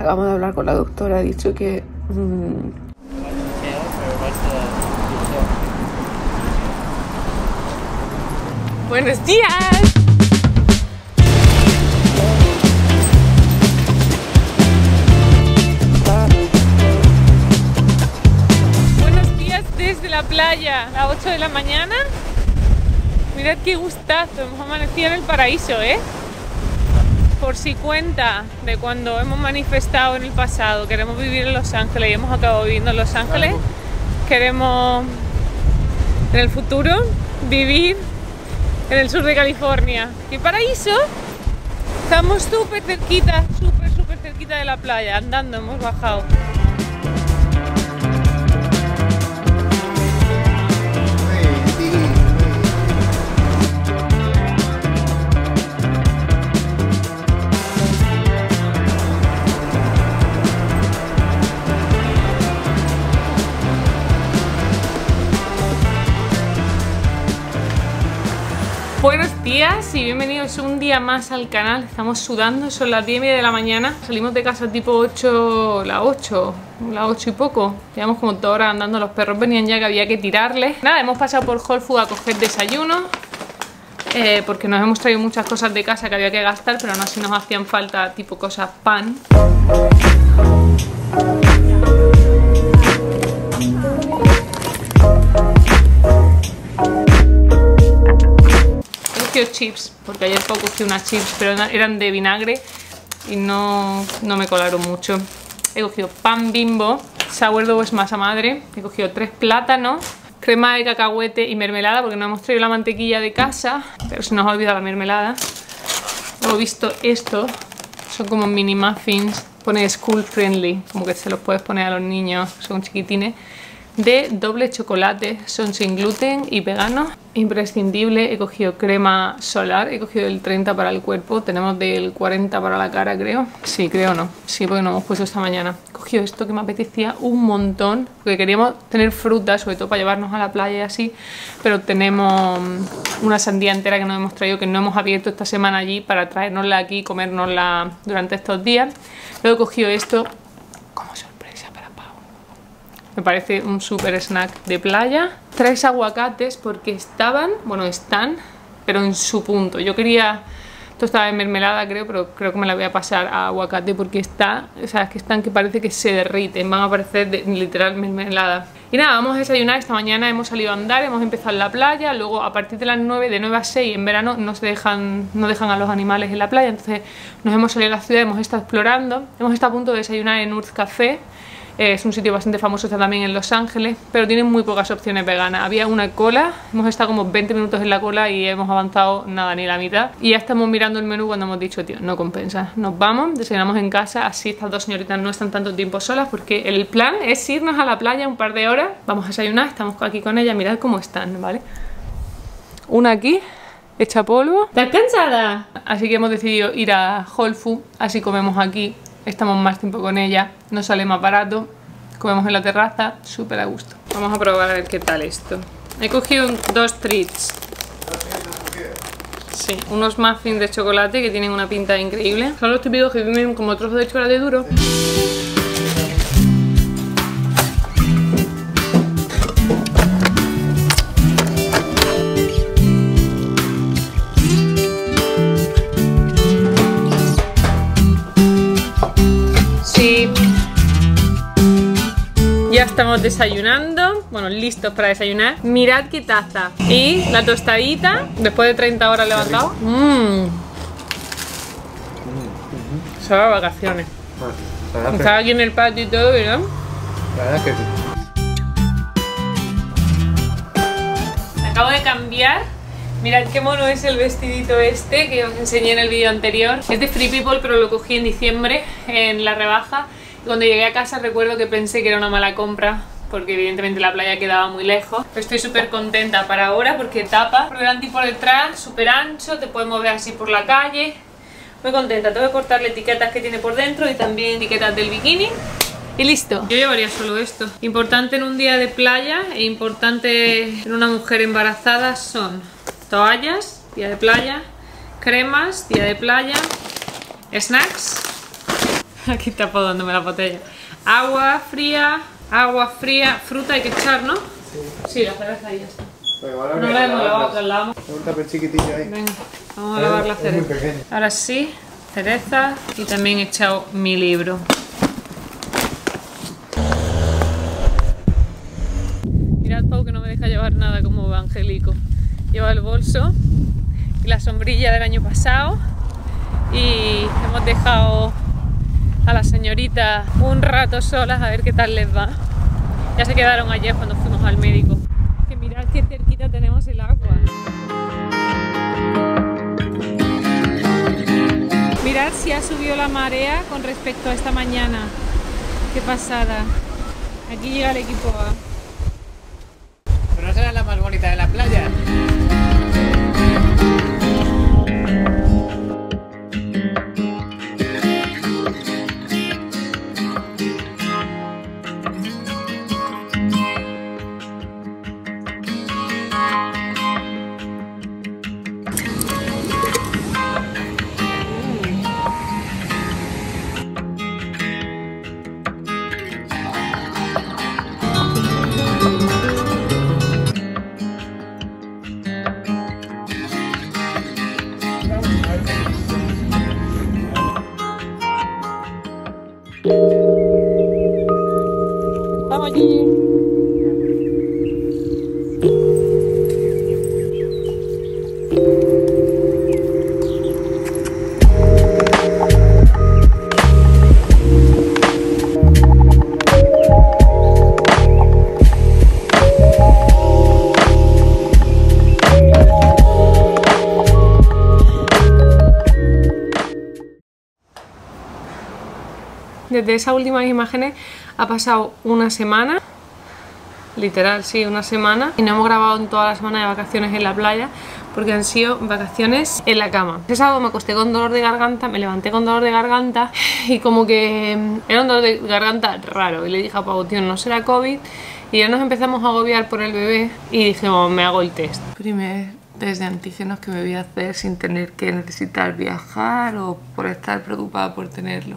Acabamos de hablar con la doctora, ha dicho que... mm, Buenos días. Buenos días desde la playa, a las 8 de la mañana. Mirad qué gustazo, hemos amanecido en el paraíso, ¿eh? Por si cuenta de cuando hemos manifestado en el pasado, queremos vivir en Los Ángeles y hemos acabado viviendo en Los Ángeles, queremos en el futuro vivir en el sur de California. ¡Qué paraíso! Estamos súper cerquita, súper, súper cerquita de la playa, andando hemos bajado. Buenos días y bienvenidos un día más al canal. Estamos sudando, son las 10 y media de la mañana. Salimos de casa tipo 8, las 8, las 8 y poco. Llevamos como toda hora andando, los perros venían ya que había que tirarles. Nada, hemos pasado por Whole a coger desayuno. eh, porque nos hemos traído muchas cosas de casa que había que gastar, pero aún así nos hacían falta tipo cosas pan. Chips, porque ayer cogí unas chips, pero eran- eran de vinagre y no, no me colaron mucho. He cogido pan bimbo, sourdough es masa madre, he cogido tres plátanos, crema de cacahuete y mermelada, porque no hemos traído la mantequilla de casa, pero se nos ha olvidado la mermelada. Luego he visto esto, son como mini muffins, pone school friendly, como que se los puedes poner a los niños, son chiquitines de doble chocolate, son sin gluten y veganos. Imprescindible, he cogido crema solar, he cogido el 30 para el cuerpo, tenemos del 40 para la cara creo. Sí, creo no, sí, porque no hemos puesto esta mañana. He cogido esto que me apetecía un montón, porque queríamos tener fruta, sobre todo para llevarnos a la playa y así, pero tenemos mm, una sandía entera que nos hemos traído, que no hemos abierto esta semana allí para traernosla aquí y comérnosla durante estos días. Luego he cogido esto como Pau. Me parece un super snack de playa. Tres aguacates porque estaban, bueno, están, pero en su punto. Yo quería, esto estaba en mermelada creo, pero creo que me la voy a pasar a aguacate porque está, o sea, es que están que parece que se derriten, van a parecer de- literal mermelada. Y nada, vamos a desayunar. Esta mañana hemos salido a andar, hemos empezado en la playa. Luego, a partir de las 9, de 9 a 6 en verano, no, se dejan, no dejan a los animales en la playa. Entonces, nos hemos salido a la ciudad, hemos estado explorando. Hemos estado a punto de desayunar en Urz Café. Es un sitio bastante famoso, está también en Los Ángeles, pero tiene muy pocas opciones veganas. Había una cola, hemos estado como 20 minutos en la cola y hemos avanzado nada, ni la mitad. Y ya estamos mirando el menú cuando hemos dicho, tío, no compensa. Nos vamos, desayunamos en casa, así estas dos señoritas no están tanto tiempo solas, porque el plan es irnos a la playa un par de horas, vamos a desayunar, estamos aquí con ella, mirad cómo están, ¿vale? Una aquí, hecha polvo. ¿Estás cansada? Así que hemos decidido ir a Whole Food, así comemos aquí, estamos más tiempo con ella, nos sale más barato, comemos en la terraza, súper a gusto. Vamos a probar a ver qué tal esto. He cogido un- dos treats. Sí, unos muffins de chocolate que tienen una pinta increíble. Son los típicos que vienen como trozos de chocolate duro. Ya estamos desayunando, bueno, listos para desayunar. Mirad qué taza. Y la tostadita, después de 30 horas levantado. Mmm. Solo vacaciones. Estaba aquí en el patio y todo, ¿verdad? La verdad que sí. Me acabo de cambiar. Mirad qué mono es el vestidito este que os enseñé en el vídeo anterior. Es de Free People, pero lo cogí en diciembre en la rebaja. Cuando llegué a casa recuerdo que pensé que era una mala compra porque evidentemente la playa quedaba muy lejos. Estoy súper contenta para ahora porque tapa por delante y por detrás, súper ancho, te puedes mover así por la calle. Muy contenta, te voy a cortar las etiquetas que tiene por dentro y también etiquetas del bikini. Y listo. Yo llevaría solo esto. Importante en un día de playa e importante en una mujer embarazada son toallas, día de playa, cremas, día de playa, snacks, Aquí está dándome la botella. Agua fría, agua fría, fruta hay que echar, ¿no? Sí. Sí, la cereza ahí ya está. No la hemos lavado, la lavamos. Un tupper chiquitillo ahí. Venga, vamos a lavar la cereza. Ahora sí, cereza y también he echado mi libro. Mirad Pau que no me deja llevar nada como evangélico. Lleva el bolso y la sombrilla del año pasado y hemos dejado a la señorita un rato solas a ver qué tal les va. Ya se quedaron ayer cuando fuimos al médico. Que mirad qué cerquita tenemos el agua. Mirad si ha subido la marea con respecto a esta mañana. Qué pasada. Aquí llega el equipo A. Pero no será la más bonita de la playa. Desde esas últimas imágenes ha pasado una semana, literal, sí, una semana, y no hemos grabado en toda la semana de vacaciones en la playa porque han sido vacaciones en la cama. Ese sábado me acosté con dolor de garganta, me levanté con dolor de garganta y como que mm, era un dolor de garganta raro. Y le dije a Pau, tío, no será COVID. Y ya nos empezamos a agobiar por el bebé y dijimos, me hago el test. Primer test de antígenos que me voy a hacer sin tener que necesitar viajar o por estar preocupada por tenerlo.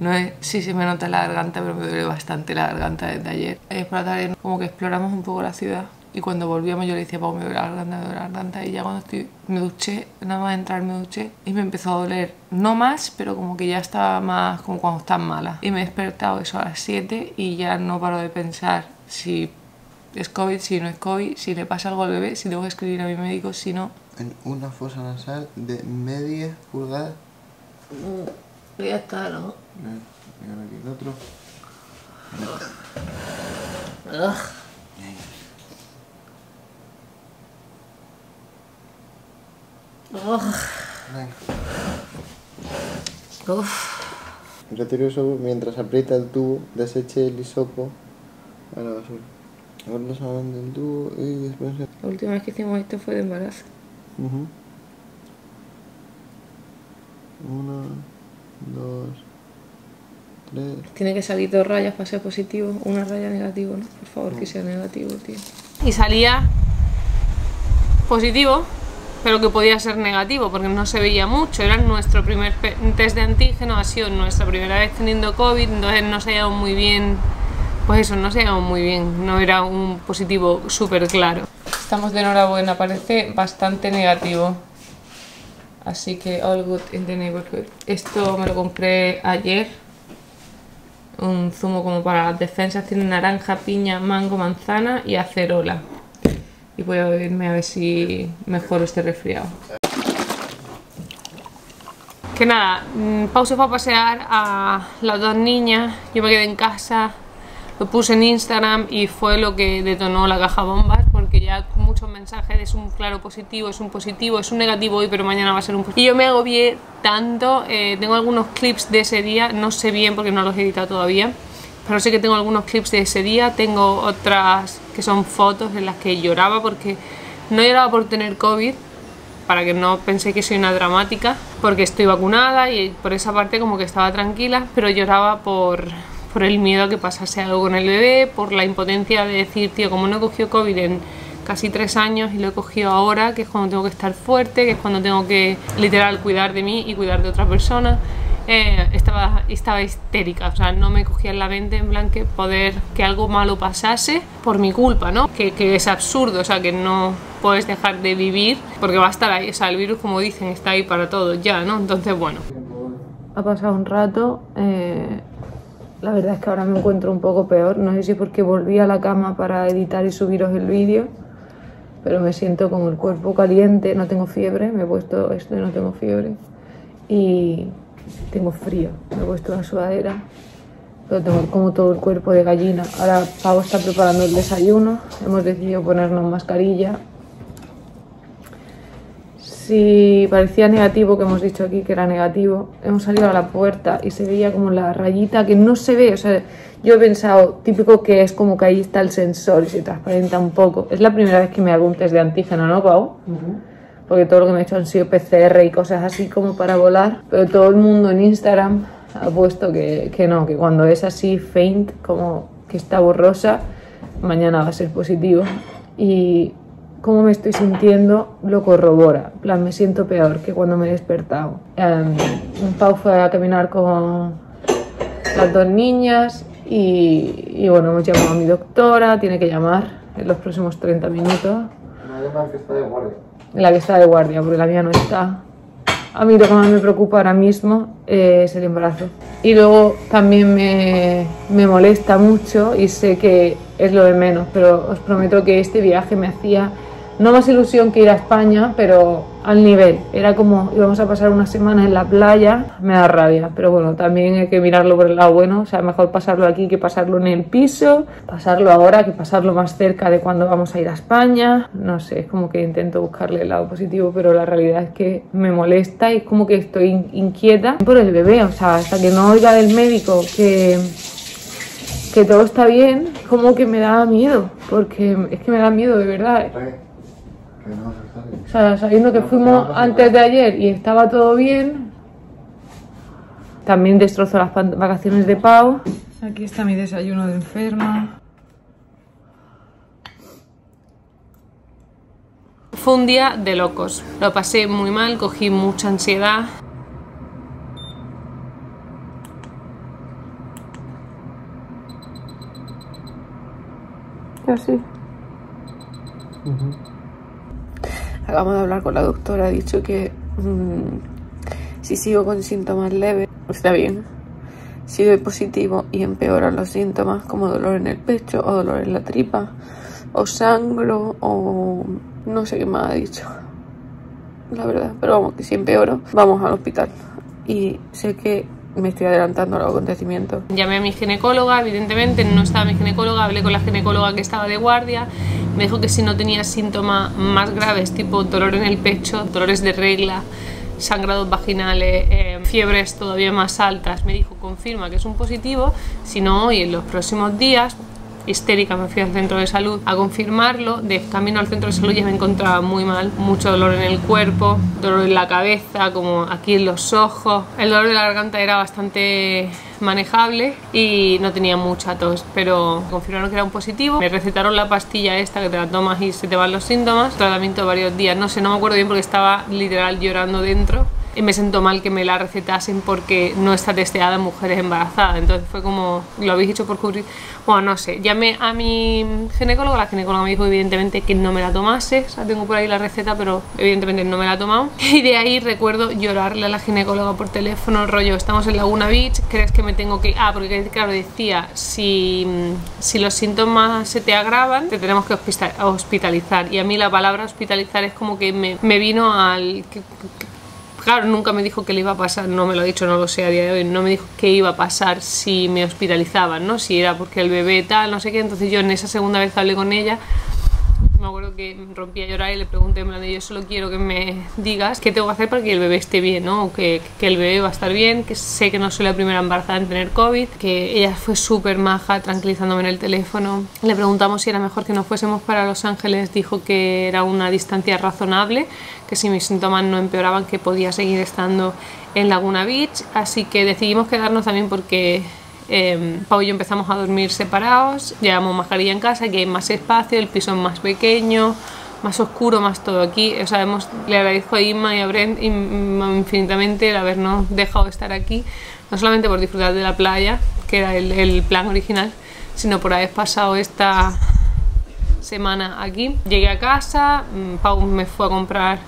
No es, sí se me nota la garganta, pero me duele bastante la garganta desde ayer. Por la tarde como que exploramos un poco la ciudad y cuando volvíamos yo le decía, Pau, me duele la garganta, me duele la garganta y ya cuando estoy, me duché, nada más entrar me duché y me empezó a doler, no más, pero como que ya estaba más como cuando estás mala. Y me he despertado eso a las 7 y ya no paro de pensar si es COVID, si no es COVID, si le pasa algo al bebé, si tengo que escribir a mi médico, si no. En una fosa nasal de media pulgada. Ya está, ¿no? Mira aquí el otro. Ah. Venga. Uf. El retirioso, mientras aprieta el tubo, deseche el hisopo a la basura. Ahora solamente del tubo y después... La última vez que hicimos esto fue de embarazo. Uh. Una... 2, 3. Tiene que salir dos rayas para ser positivo, una raya negativa, ¿no? Por favor, no. que sea negativo, tío. Y salía positivo, pero que podía ser negativo porque no se veía mucho. Era nuestro primer test de antígeno, ha sido nuestra primera vez teniendo COVID, entonces no sabíamos muy bien, pues eso, no sabíamos muy bien, no era un positivo súper claro. Estamos de enhorabuena, parece bastante negativo. Así que all good in the neighborhood. Esto me lo compré ayer. Un zumo como para las defensas. Tiene naranja, piña, mango, manzana y acerola. Y voy a beberme a ver si mejoro este resfriado. Que nada, mm, Pau se fue a pasear a las dos niñas. Yo me quedé en casa. Lo puse en Instagram y fue lo que detonó la caja bombas porque ya mensajes es un claro positivo, es un positivo, es un negativo hoy pero mañana va a ser un positivo. Y yo me agobié tanto, eh, tengo algunos clips de ese día, no sé bien porque no los he editado todavía, pero sé que tengo algunos clips de ese día, tengo otras que son fotos en las que lloraba porque no lloraba por tener COVID, para que no penséis que soy una dramática, porque estoy vacunada y por esa parte como que estaba tranquila, pero lloraba por, por el miedo a que pasase algo con el bebé, por la impotencia de decir, tío, como no he cogido COVID en casi tres años y lo he cogido ahora, que es cuando tengo que estar fuerte, que es cuando tengo que literal cuidar de mí y cuidar de otra persona. eh, estaba, estaba histérica, o sea, no me cogía en la mente en plan que poder, que algo malo pasase por mi culpa, ¿no? Que, que es absurdo, o sea, que no puedes dejar de vivir porque va a estar ahí, o sea, el virus, como dicen, está ahí para todos ya, ¿no? Entonces, bueno. Ha pasado un rato, eh, la verdad es que ahora me encuentro un poco peor, no sé si porque volví a la cama para editar y subiros el vídeo, pero me siento como el cuerpo caliente, no tengo fiebre, me he puesto esto y no tengo fiebre. Y tengo frío, me he puesto una sudadera, pero tengo como todo el cuerpo de gallina. Ahora Pau está preparando el desayuno, hemos decidido ponernos mascarilla. Si parecía negativo, que hemos dicho aquí que era negativo, hemos salido a la puerta y se veía como la rayita que no se ve, o sea, yo he pensado, típico que es como que ahí está el sensor y se transparenta un poco. Es la primera vez que me hago un test de antígeno, ¿no, Pau? porque todo lo que me he hecho han sido PCR y cosas así como para volar, pero todo el mundo en Instagram ha puesto que, que no, que cuando es así faint, como que está borrosa, mañana va a ser positivo. Y cómo me estoy sintiendo lo corrobora. Plan, me siento peor que cuando me he despertado. Um, Pau fue a caminar con las dos niñas y, y, bueno, hemos llamado a mi doctora, tiene que llamar en los próximos 30 minutos. Además que está de guardia. La que está de guardia, porque la mía no está. A mí lo que más me preocupa ahora mismo es el embarazo. Y luego también me, me molesta mucho y sé que es lo de menos, pero os prometo que este viaje me hacía no más ilusión que ir a España, pero al nivel. Era como íbamos a pasar una semana en la playa, me da rabia, pero bueno, también hay que mirarlo por el lado bueno, o sea, mejor pasarlo aquí que pasarlo en el piso, pasarlo ahora que pasarlo más cerca de cuando vamos a ir a España, no sé, es como que intento buscarle el lado positivo, pero la realidad es que me molesta y es como que estoy inquieta por el bebé, o sea, hasta que no oiga del médico que que todo está bien, como que me da miedo, porque es que me da miedo de verdad. O sea, sabiendo que fuimos antes de ayer y estaba todo bien, también destrozo las vacaciones de Pau. Aquí está mi desayuno de enferma. Fue un día de locos. Lo pasé muy mal, cogí mucha ansiedad. Así. Uh -huh. Acabamos de hablar con la doctora, ha dicho que mmm, si sigo con síntomas leves, está bien. Si doy positivo y empeoran los síntomas como dolor en el pecho o dolor en la tripa o sangro o no sé qué más ha dicho. La verdad, pero vamos, que si empeoro, vamos al hospital. Y sé que me estoy adelantando a los acontecimientos. Llamé a mi ginecóloga, evidentemente no estaba mi ginecóloga, hablé con la ginecóloga que estaba de guardia, me dijo que si no tenía síntomas más graves, tipo dolor en el pecho, dolores de regla, sangrados vaginales, eh, fiebres todavía más altas, me dijo confirma que es un positivo, si no hoy en los próximos días histérica, me fui al centro de salud a confirmarlo. De camino al centro de salud ya me encontraba muy mal, mucho dolor en el cuerpo, dolor en la cabeza, como aquí en los ojos. El dolor de la garganta era bastante manejable y no tenía mucha tos, pero confirmaron que era un positivo. Me recetaron la pastilla esta que te la tomas y se te van los síntomas. Tratamiento varios días, no sé, no me acuerdo bien porque estaba literal llorando dentro me sentó mal que me la recetasen porque no está testeada en mujeres embarazadas. Entonces fue como, lo habéis hecho por cubrir. Bueno, no sé. Llamé a mi ginecólogo, la ginecóloga me dijo evidentemente que no me la tomase. O sea, tengo por ahí la receta, pero evidentemente no me la he tomado. Y de ahí recuerdo llorarle a la ginecóloga por teléfono, rollo, estamos en Laguna Beach, ¿crees que me tengo que...? Ah, porque claro, decía, si, si los síntomas se te agravan, te tenemos que hospitalizar. Y a mí la palabra hospitalizar es como que me, vino al... claro, nunca me dijo que le iba a pasar, no me lo ha dicho, no lo sé a día de hoy, no me dijo qué iba a pasar si me hospitalizaban, ¿no? Si era porque el bebé tal, no sé qué, entonces yo en esa segunda vez hablé con ella me acuerdo que rompí a llorar y le pregunté, en plan, yo solo quiero que me digas qué tengo que hacer para que el bebé esté bien, ¿no? Que, que el bebé va a estar bien, que sé que no soy la primera embarazada en tener COVID, que ella fue súper maja tranquilizándome en el teléfono. Le preguntamos si era mejor que nos fuésemos para Los Ángeles, dijo que era una distancia razonable, que si mis síntomas no empeoraban que podía seguir estando en Laguna Beach, así que decidimos quedarnos también porque eh, Pau y yo empezamos a dormir separados, llevamos mascarilla en casa, que hay más espacio, el piso es más pequeño, más oscuro, más todo aquí. O sea, le agradezco a Inma y a Brent infinitamente el habernos dejado estar aquí, no solamente por disfrutar de la playa, que era el, el plan original, sino por haber pasado esta semana aquí. Llegué a casa, mm, Pau me fue a comprar.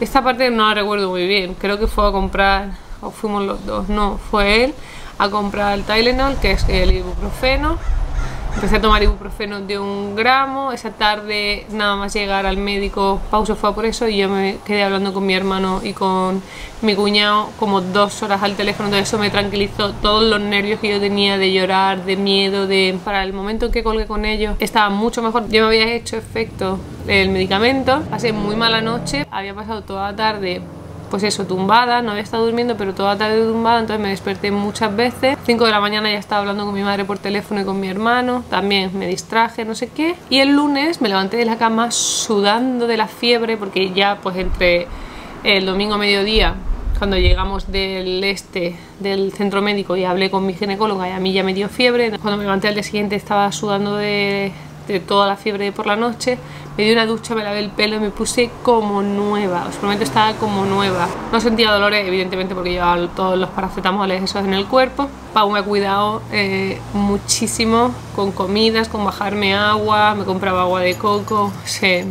Esta parte no la recuerdo muy bien, creo que fue a comprar, o fuimos los dos, no, fue él a comprar el Tylenol, que es el ibuprofeno, Empecé a tomar ibuprofeno de un gramo, esa tarde nada más llegar al médico, pausa fue por eso y yo me quedé hablando con mi hermano y con mi cuñado como dos horas al teléfono, entonces eso me tranquilizó todos los nervios que yo tenía de llorar, de miedo, de... Para el momento en que colgué con ellos estaba mucho mejor, yo me había hecho efecto el medicamento, pasé muy mala noche, había pasado toda la tarde pues eso, tumbada, no había estado durmiendo, pero toda tarde tumbada, entonces me desperté muchas veces. 5 de la mañana ya estaba hablando con mi madre por teléfono y con mi hermano, también me distraje, no sé qué. Y el lunes me levanté de la cama sudando de la fiebre, porque ya pues entre el domingo mediodía cuando llegamos del este del centro médico y hablé con mi ginecóloga y a mí ya me dio fiebre. Cuando me levanté al día siguiente estaba sudando de, de toda la fiebre por la noche. Me di una ducha, me lavé el pelo y me puse como nueva. Os prometo, estaba como nueva. No sentía dolores, evidentemente, porque llevaba todos los paracetamoles esos en el cuerpo. Pau me ha cuidado eh, muchísimo con comidas, con bajarme agua, me compraba agua de coco, se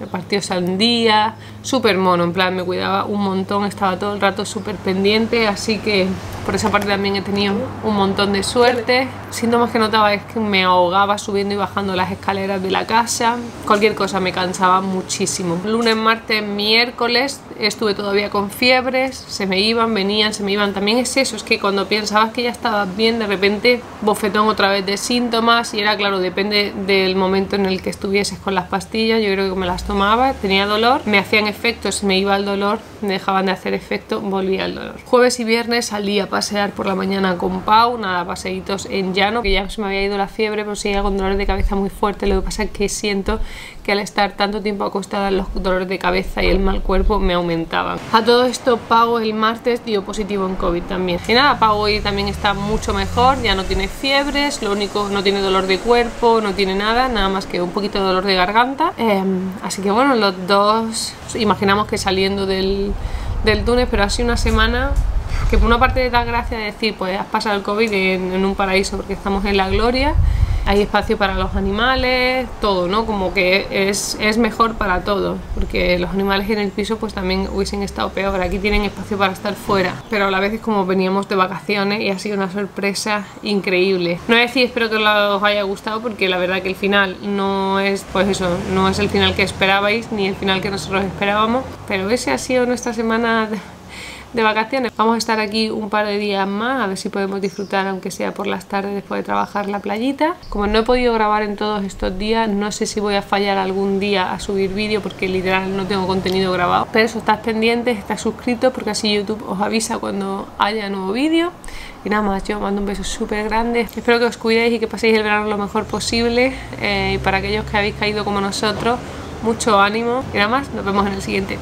me partió sandía, súper mono, en plan me cuidaba un montón, estaba todo el rato súper pendiente, así que por esa parte también he tenido un montón de suerte. Síntomas que notaba es que me ahogaba subiendo y bajando las escaleras de la casa, cualquier cosa me cansaba muchísimo. Lunes, martes, miércoles estuve todavía con fiebres, se me iban, venían, se me iban. También es eso, es que cuando pensabas que ya estabas bien, de repente bofetón otra vez de síntomas y era claro, depende del momento en el que estuvieses con las pastillas, yo creo que me las tomaba, tenía dolor, me hacían efecto, me iba el dolor, me dejaban de hacer efecto, volvía el dolor. Jueves y viernes salí a pasear por la mañana con Pau, nada, paseitos en llano, que ya se me había ido la fiebre, pero seguía con dolores de cabeza muy fuerte, lo que pasa es que siento que al estar tanto tiempo acostada los dolores de cabeza y el mal cuerpo me aumentaban. A todo esto Pau el martes dio positivo en COVID también. Y nada, Pau hoy también está mucho mejor, ya no tiene fiebres, lo único, no tiene dolor de cuerpo, no tiene nada, nada más que un poquito de dolor de garganta. Em, así que bueno, los dos imaginamos que saliendo del, del túnel, pero sido una semana que por una parte da gracia de decir, pues has pasado el COVID en un paraíso porque estamos en la gloria hay espacio para los animales, todo, ¿no? Como que es, es, mejor para todo, porque los animales en el piso pues también hubiesen estado peor, aquí tienen espacio para estar fuera, pero a la vez es como veníamos de vacaciones y ha sido una sorpresa increíble. No es decir, espero que os haya gustado, porque la verdad que el final no es, pues eso, no es el final que esperabais, ni el final que nosotros esperábamos, pero ese ha sido nuestra semana de vacaciones. Vamos a estar aquí un par de días más, a ver si podemos disfrutar, aunque sea por las tardes después de trabajar la playita. Como no he podido grabar en todos estos días, no sé si voy a fallar algún día a subir vídeo porque literal no tengo contenido grabado. Pero eso, estás pendientes, estás suscrito porque así YouTube os avisa cuando haya nuevo vídeo. Y nada más, yo mando un beso súper grande. Espero que os cuidéis y que paséis el verano lo mejor posible. Eh, y para aquellos que habéis caído como nosotros, mucho ánimo. Y nada más, nos vemos en el siguiente.